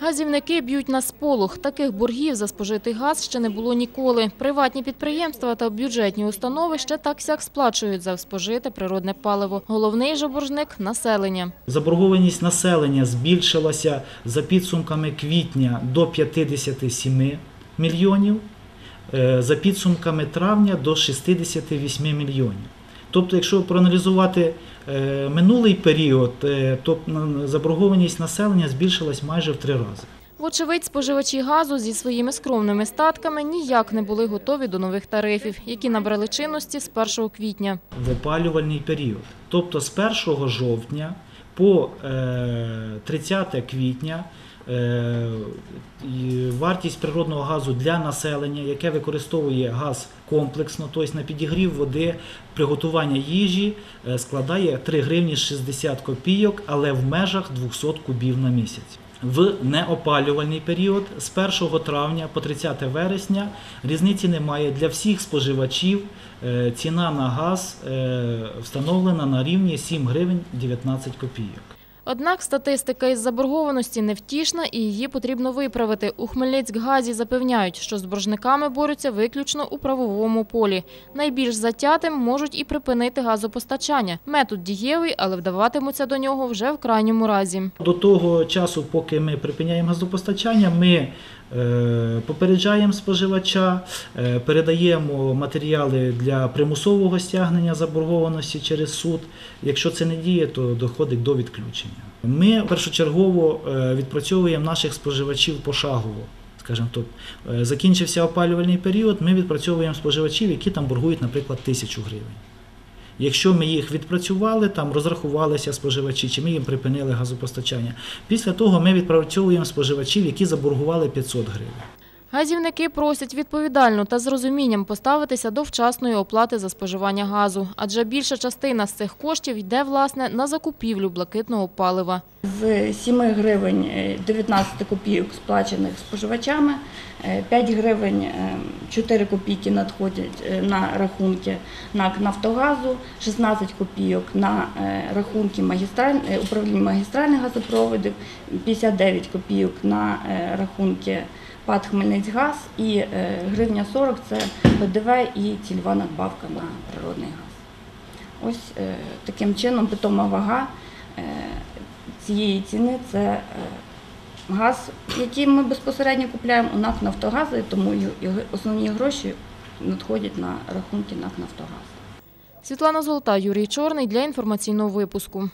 Газівники б'ють на сполох. Таких боргів за спожитий газ ще не було ніколи. Приватні підприємства та бюджетні установи ще так сяк сплачують за спожите природне паливо. Головний же боржник – населення. Заборгованість населення збільшилася за підсумками квітня до 57 мільйонів, е, за підсумками травня до 68 мільйонів. Тобто, якщо проаналізувати е, минулий період, е, то заборгованість населення збільшилась майже в три рази. Вочевидь, споживачі газу зі своїми скромними статками ніяк не були готові до нових тарифів, які набрали чинності з 1 квітня. в опалювальний період. Тобто з 1 жовтня по е, 30 квітня е, і вартість природного газу для населення, яке використовує газ комплексно, тобто на підігрів води, приготування їжі, е, складає 3 гривні 60 копійок, але в межах 200 кубів на місяць. В неопалювальний період з 1 травня по 30 вересня різниці немає для всіх споживачів. Е, Ціна на газ е, встановлена на рівні 7 гривень 19 копійок. Однак статистика із заборгованості невтішна і її потрібно виправити. У Хмельницькгазі запевняють, що з боржниками борються виключно у правовому полі. Найбільш затятим можуть і припинити газопостачання. Метод дієвий, але вдаватимуться до нього вже в крайньому разі. До того часу, поки ми припиняємо газопостачання, ми е, попереджаємо споживача, е, передаємо матеріали для примусового стягнення заборгованості через суд. Якщо це не діє, то доходить до відключення. Ми першочергово е, відпрацьовуємо наших споживачів пошагово. Скажімо, то е, закінчився опалювальний період, ми відпрацьовуємо споживачів, які там боргують, наприклад, тисячу гривень. Якщо ми їх відпрацювали, там розрахувалися споживачі, чи ми їм припинили газопостачання. Після того ми відпрацьовуємо споживачів, які заборгували 500 гривень. Газівники просять відповідально та з розумінням поставитися до вчасної оплати за споживання газу, адже більша частина з цих коштів йде власне на закупівлю блакитного палива. З 7 гривень е, 19 копійок сплачених споживачами, е, 5 гривень е, 4 копійки надходять е, на рахунки НАК Нафтогазу, 16 копійок на е, рахунки магістраль... е, управління магістральних газопроводів, 59 копійок на е, рахунки ПАД Хмельницькгаз і е, гривня 40 – це ПДВ і цільова надбавка на природний газ. Ось е, таким чином питома вага е, цієї ціни це газ, який ми безпосередньо купуємо у НАК «Нафтогазу», тому основні гроші надходять на рахунки НАК «Нафтогаз». Світлана Золота, Юрій Чорний для інформаційного випуску.